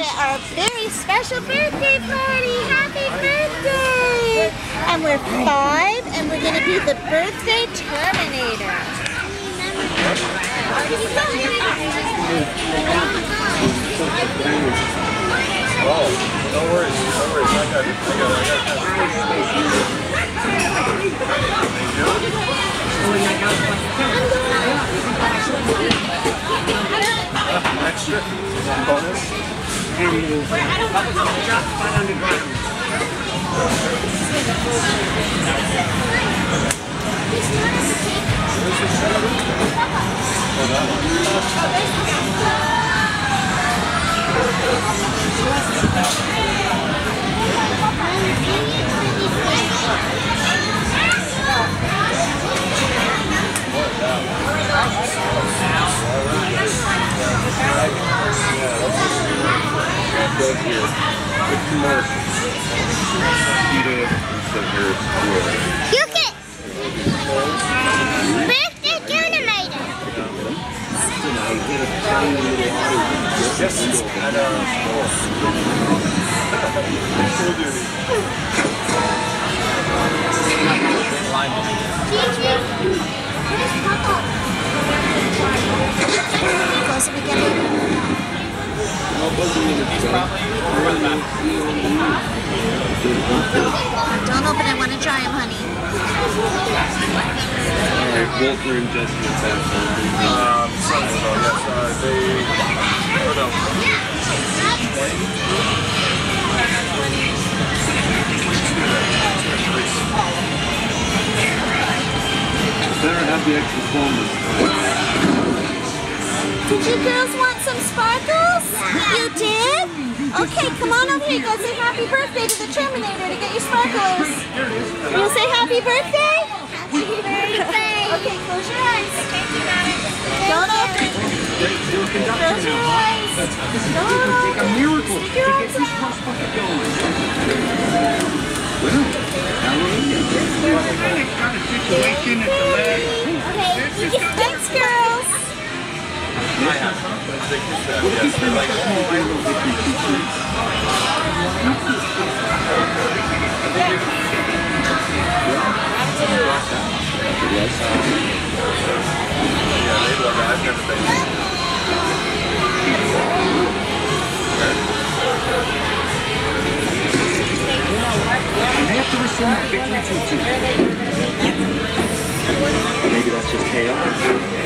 at our very special birthday party. Happy birthday! And we're five, and we're gonna be the birthday Terminator. Oh, no worries, no worries. I got it. I got it. I got it. Bonus. Go more Peter instead of her. Look it! Birthday Terminator. Yes, at Full. Close it again. Don't open it. I want to try them, honey. Alright, Walter and Jessica Sampson. Um, son-in-law, yes, uh, they, oh no, Better have the extra fullness. Did you girls Okay, come on over here. Go say happy birthday to the Terminator to get your sparklers. You say happy birthday? Happy birthday. Okay, close your eyes. Don't open. Close your eyes. Don't open. A miracle to get this cross bucket going. Well, hallelujah. Okay, they have to victory too, too. Maybe that's just chaos.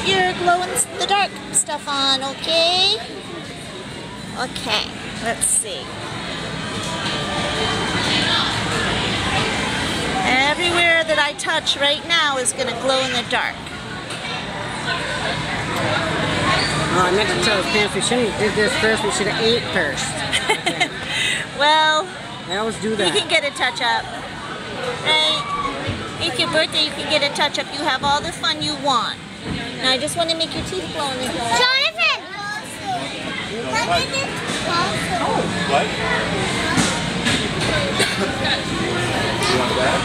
put your glow in the dark stuff on, okay? Okay, let's see. Everywhere that I touch right now is going to glow in the dark. Oh, I meant to tell Pam we shouldn't did this first. We should have ate first. Well, I always do you can get a touch up. Right? It's your birthday, you can get a touch up. You have all the fun you want. Now I just want to make your teeth glow in the dark. Jonathan! What?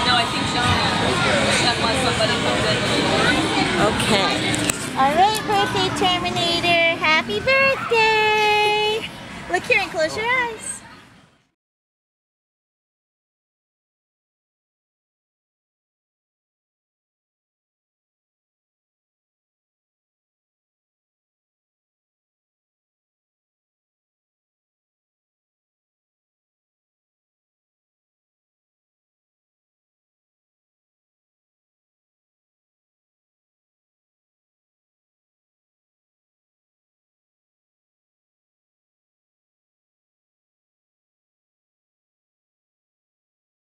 No, I think Sean, wants somebody comes in. Okay. All right, birthday Terminator. Happy birthday. Look here and close your eyes.